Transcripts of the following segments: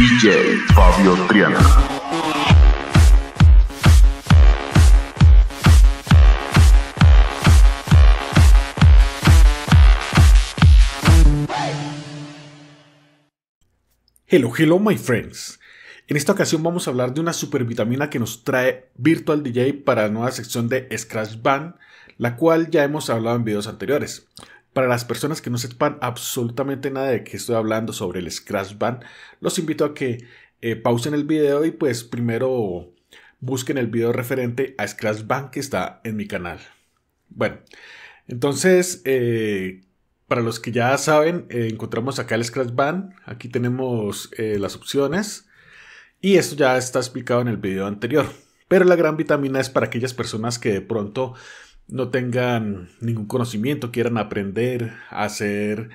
DJ Fabio Triana. Hello, hello my friends. En esta ocasión vamos a hablar de una supervitamina que nos trae Virtual DJ para la nueva sección de Scratch Band, la cual ya hemos hablado en videos anteriores. Para las personas que no sepan absolutamente nada de qué estoy hablando sobre el Scratch Band, los invito a que eh, pausen el video y pues primero busquen el video referente a Scratch Band que está en mi canal. Bueno, entonces, eh, para los que ya saben, eh, encontramos acá el Scratch Band. Aquí tenemos las opciones. Y esto ya está explicado en el video anterior. Pero la gran vitamina es para aquellas personas que de pronto no tengan ningún conocimiento, quieran aprender a hacer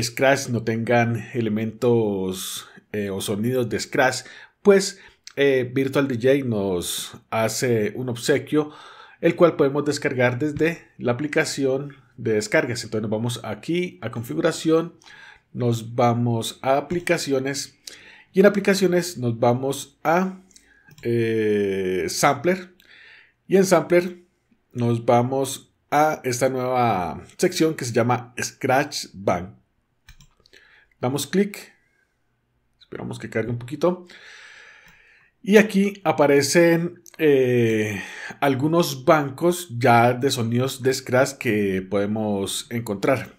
Scratch, no tengan elementos eh, o sonidos de Scratch, pues eh, Virtual DJ nos hace un obsequio, el cual podemos descargar desde la aplicación de descargas. Entonces nos vamos aquí a configuración, nos vamos a aplicaciones y en aplicaciones nos vamos a eh, Sampler. Y en Sampler nos vamos a esta nueva sección que se llama Scratch Band. Damos clic. Esperamos que cargue un poquito. Y aquí aparecen eh, algunos bancos ya de sonidos de Scratch que podemos encontrar.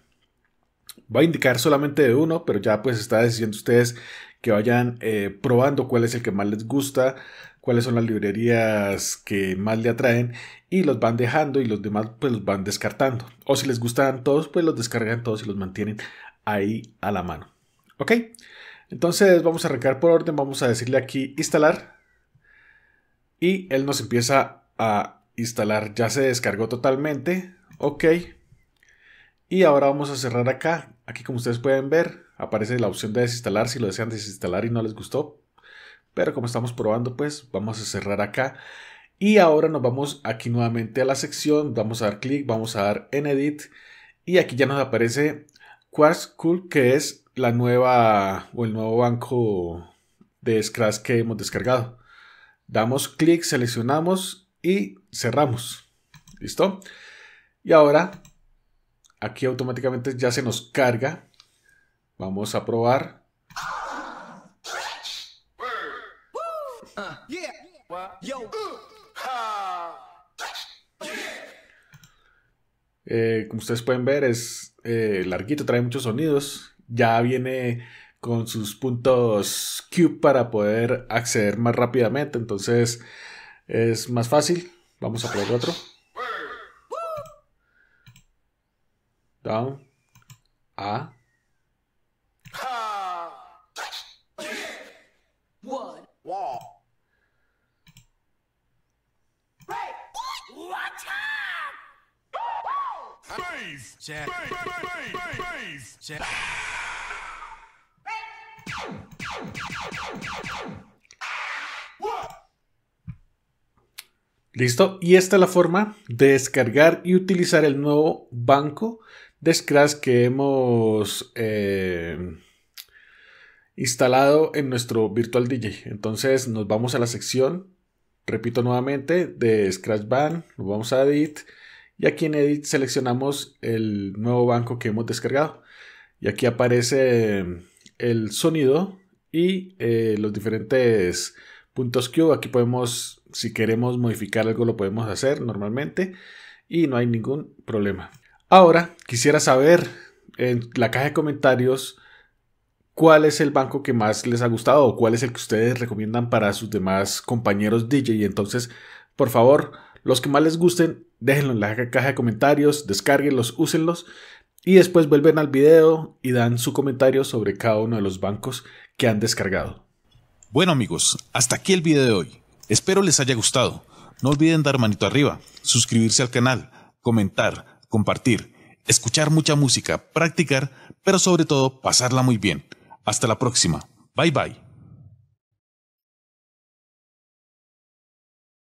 Va a indicar solamente de uno, pero ya pues está diciendo ustedes que vayan eh, probando cuál es el que más les gusta, cuáles son las librerías que más le atraen y los van dejando y los demás pues los van descartando. O si les gustan todos, pues los descargan todos y los mantienen ahí a la mano. ¿Ok? Entonces vamos a arrancar por orden, vamos a decirle aquí instalar y él nos empieza a instalar. Ya se descargó totalmente. Ok. Y ahora vamos a cerrar acá. Aquí como ustedes pueden ver, aparece la opción de desinstalar si lo desean desinstalar y no les gustó. Pero como estamos probando, pues vamos a cerrar acá. Y ahora nos vamos aquí nuevamente a la sección, vamos a dar clic, vamos a dar en Edit. Y aquí ya nos aparece Quartz Cool, que es la nueva o el nuevo banco de Scratch que hemos descargado. Damos clic, seleccionamos y cerramos. ¿Listo? Y ahora Aquí automáticamente ya se nos carga. Vamos a probar. Eh, como ustedes pueden ver es eh, larguito, trae muchos sonidos. Ya viene con sus puntos Q para poder acceder más rápidamente. Entonces es más fácil. Vamos a probar otro. down, a. Listo, y esta es la forma de descargar y utilizar el nuevo banco de Scratch que hemos eh, instalado en nuestro Virtual DJ. Entonces nos vamos a la sección, repito nuevamente, de Scratch Band, nos vamos a Edit y aquí en Edit seleccionamos el nuevo banco que hemos descargado. Y aquí aparece el sonido y eh, los diferentes puntos Q. Aquí podemos, si queremos modificar algo, lo podemos hacer normalmente y no hay ningún problema. Ahora quisiera saber en la caja de comentarios cuál es el banco que más les ha gustado o cuál es el que ustedes recomiendan para sus demás compañeros DJ. Entonces, por favor, los que más les gusten, déjenlo en la caja de comentarios, descárguenlos, úsenlos y después vuelven al video y dan su comentario sobre cada uno de los bancos que han descargado. Bueno amigos, hasta aquí el video de hoy. Espero les haya gustado. No olviden dar manito arriba, suscribirse al canal, comentar, compartir, escuchar mucha música, practicar, pero sobre todo pasarla muy bien. Hasta la próxima. Bye bye.